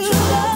you love.